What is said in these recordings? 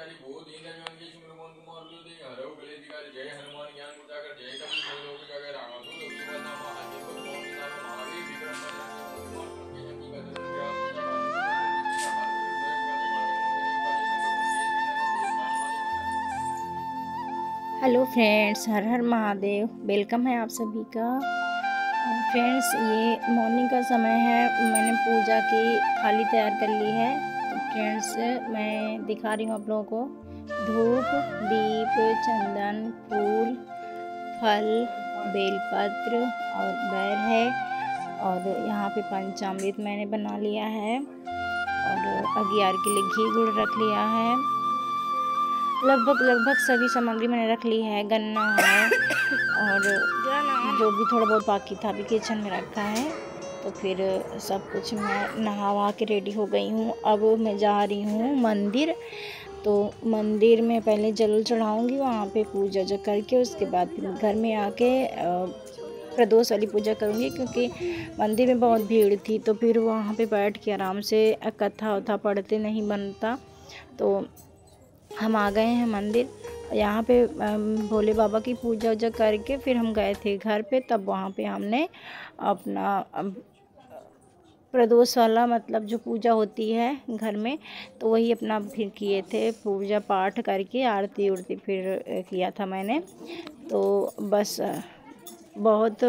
मोहन कुमार कलेधिकारी जय हनुमान ज्ञान जय हेलो फ्रेंड्स, हर हर महादेव, वेलकम है आप सभी का। फ्रेंड्स, ये मॉर्निंग का समय है, मैंने पूजा की थाली तैयार कर ली है। फ्रेंड्स मैं दिखा रही हूँ आप लोगों को। धूप दीप चंदन फूल फल बेलपत्र और बैर है। और यहाँ पे पंचामृत मैंने बना लिया है। और अगियार के लिए घी गुड़ रख लिया है। लगभग लगभग सभी सामग्री मैंने रख ली है। गन्ना है और जो भी थोड़ा बहुत बाकी था अभी किचन में रखा है। तो फिर सब कुछ मैं नहा वहा के रेडी हो गई हूँ। अब मैं जा रही हूँ मंदिर। तो मंदिर में पहले जल चढ़ाऊँगी, वहाँ पे पूजा जो करके, उसके बाद फिर घर में आके प्रदोष वाली पूजा करूँगी, क्योंकि मंदिर में बहुत भीड़ थी तो फिर वहाँ पे बैठ के आराम से कथा उथा पढ़ते नहीं बनता। तो हम आ गए हैं मंदिर। यहाँ पे भोले बाबा की पूजा उजा करके फिर हम गए थे घर पे। तब वहाँ पे हमने अपना प्रदोष वाला मतलब जो पूजा होती है घर में तो वही अपना फिर किए थे पूजा पाठ करके, आरती उरती फिर किया था मैंने। तो बस, बहुत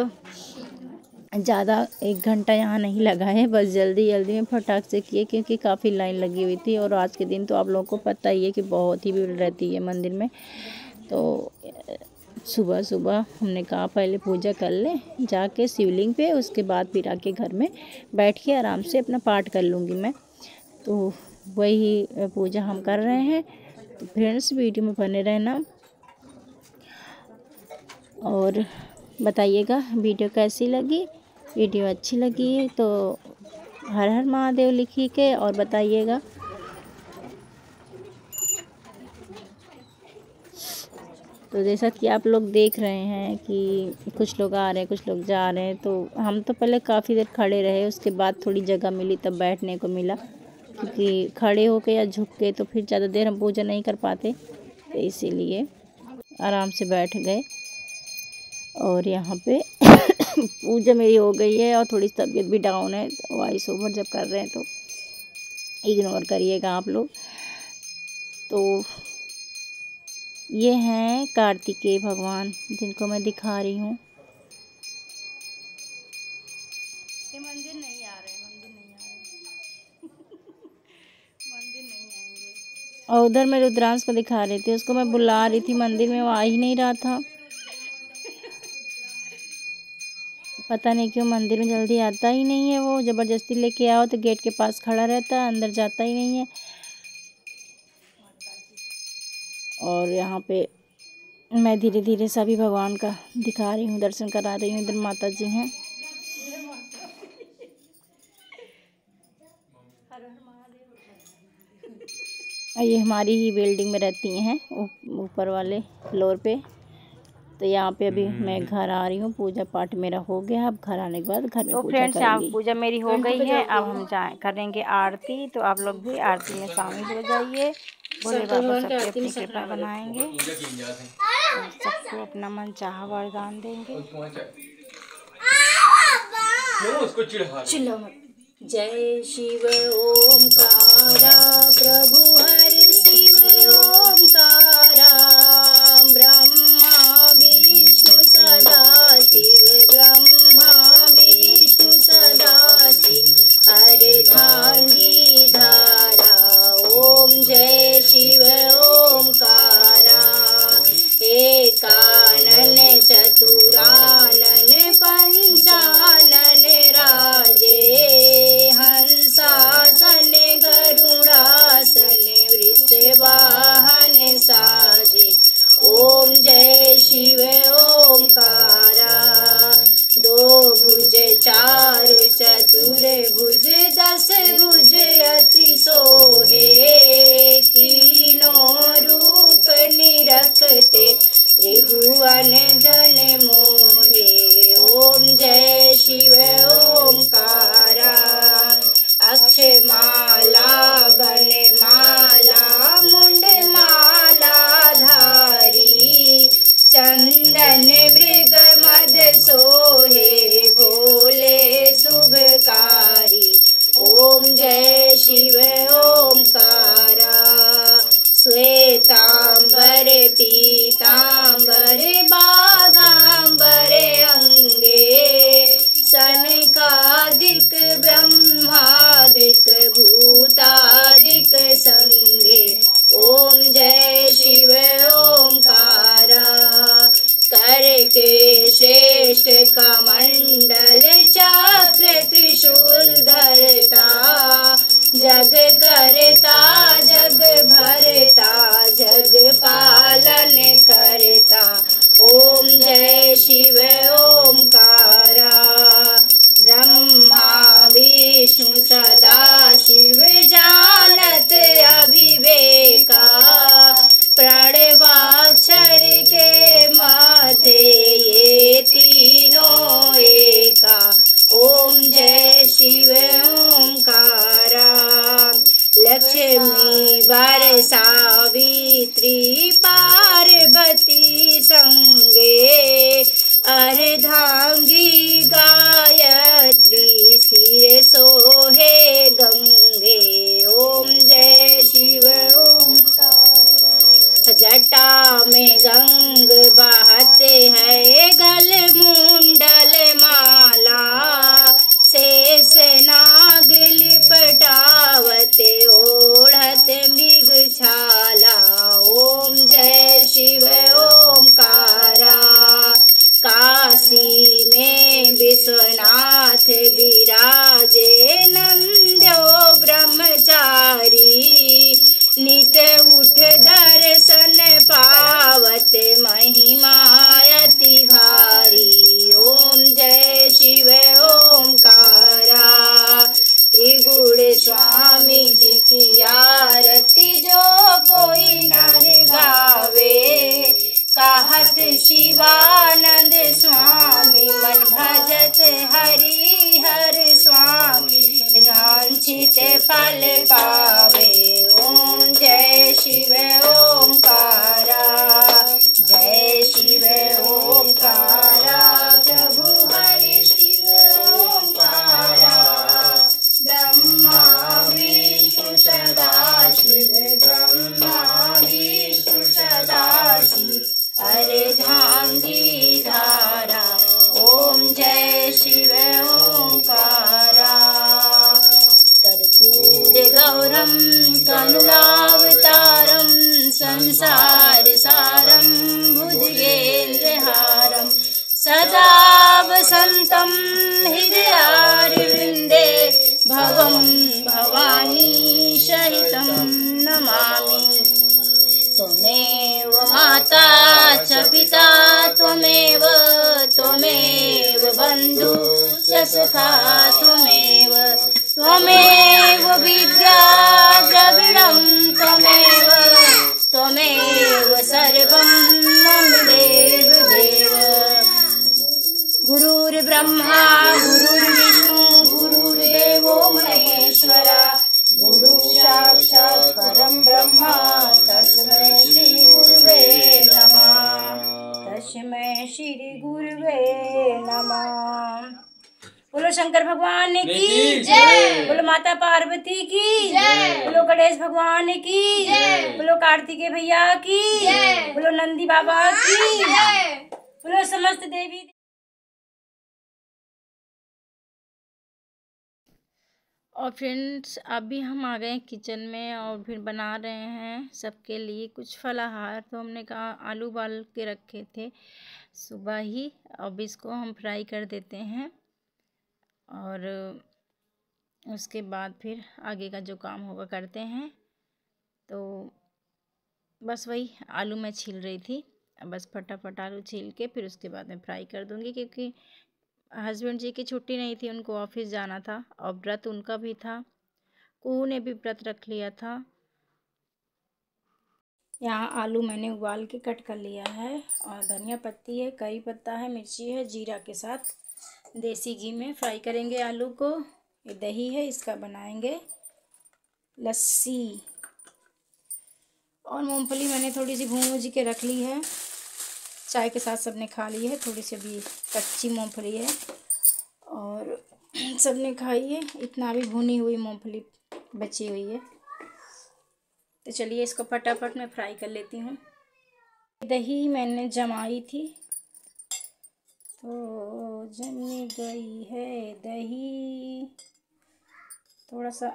ज़्यादा एक घंटा यहाँ नहीं लगा है, बस जल्दी जल्दी में फटाक से किए क्योंकि काफ़ी लाइन लगी हुई थी और आज के दिन तो आप लोगों को पता ही है कि बहुत ही भीड़ रहती है मंदिर में। तो सुबह सुबह हमने कहा पहले पूजा कर ले, जाके शिवलिंग पे, उसके बाद फिर आके घर में बैठ के आराम से अपना पाठ कर लूँगी मैं। तो वही पूजा हम कर रहे हैं। तो फ्रेंड्स, वीडियो में बने रहना। और बताइएगा वीडियो कैसी लगी? वीडियो अच्छी लगी है तो हर हर महादेव लिखी के और बताइएगा। तो जैसा कि आप लोग देख रहे हैं कि कुछ लोग आ रहे हैं, कुछ लोग जा रहे हैं तो हम तो पहले काफ़ी देर खड़े रहे, उसके बाद थोड़ी जगह मिली तब बैठने को मिला, क्योंकि खड़े होके या झुक के तो फिर ज़्यादा देर हम पूजा नहीं कर पाते तो इसीलिए आराम से बैठ गए। और यहाँ पे पूजा मेरी हो गई है और थोड़ी तबीयत भी डाउन है वॉइस ओवर जब कर रहे हैं तो इग्नोर करिएगा आप लोग। तो ये हैं कार्तिकेय भगवान जिनको मैं दिखा रही हूँ। ये मंदिर नहीं आ रहे मंदिर नहीं आ रहे। मंदिर नहीं आएँगे। और उधर मैं रुद्रांश को दिखा रही थी उसको मैं बुला रही थी मंदिर में वो आ ही नहीं रहा था। पता नहीं क्यों मंदिर में जल्दी आता ही नहीं है वो। ज़बरदस्ती लेके आओ तो गेट के पास खड़ा रहता है अंदर जाता ही नहीं है। और यहाँ पे मैं धीरे धीरे सभी भगवान का दिखा रही हूँ, दर्शन करा रही हूँ, इधर माता जी हैं ये हमारी ही बिल्डिंग में रहती हैं ऊपर वाले फ्लोर पे। तो यहाँ पे अभी मैं घर आ रही हूँ पूजा पाठ मेरा हो गया अब घर आने के बाद घर में तो फ्रेंड्स आप पूजा मेरी हो गई है अब हम जाए करेंगे आरती तो आप लोग भी आरती में शामिल हो जाइए। भोले बाबा सबके अपनी कृपा बनाएँगे। सबको अपना मन चाह वरदान देंगे। जय शिव ओमकारा प्रभु। जय शिव ओंकारा श्वेताम्बर पीता। लक्ष्मी सावित्री पार्वती संगे अर्धांगी falle pas. कमलावतारम संसार सारम भुजगेन्द्रहारम सदा वसन्तं हृदयारविन्दे भवं भवानी सहितं नमामि। त्वमेव माता च त्वमेव विद्या माता पार्वती की। बोलो गणेश भगवान की। बोलो कार्तिकेय भैया की। बोलो नंदी बाबा की। बोलो समस्त देवी और फ्रेंड्स अभी हम आ गए किचन में और फिर बना रहे हैं सबके लिए कुछ फलाहार। तो हमने कहा आलू उबाल के रखे थे सुबह ही। अब इसको हम फ्राई कर देते हैं। और उसके बाद फिर आगे का जो काम होगा करते हैं। तो बस वही आलू मैं छील रही थी। बस फटाफट आलू छील के फिर उसके बाद मैं फ्राई कर दूँगी क्योंकि हस्बैंड जी की छुट्टी नहीं थी, उनको ऑफ़िस जाना था और व्रत उनका भी था। कुहू ने भी व्रत रख लिया था। यहाँ आलू मैंने उबाल के कट कर लिया है और धनिया पत्ती है कई पत्ता है, मिर्ची है, जीरा के साथ देसी घी में फ्राई करेंगे आलू को। ये दही है, इसका बनाएँगे लस्सी। और मूंगफली मैंने थोड़ी सी भून के रख ली है। चाय के साथ सबने खा ली है थोड़ी सी अभी कच्ची मूंगफली है। और सबने खाई है, इतना भी भुनी हुई मूंगफली बची हुई है। तो चलिए इसको फटाफट मैं फ्राई कर लेती हूँ। दही मैंने जमाई थी। तो जम गई है दही। थोड़ा सा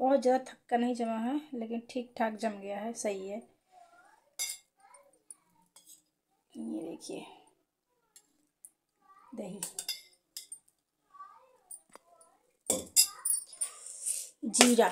बहुत ज़्यादा थक्का नहीं जमा है, लेकिन ठीक ठाक जम गया है, सही है। ये देखिए। दही। जीरा।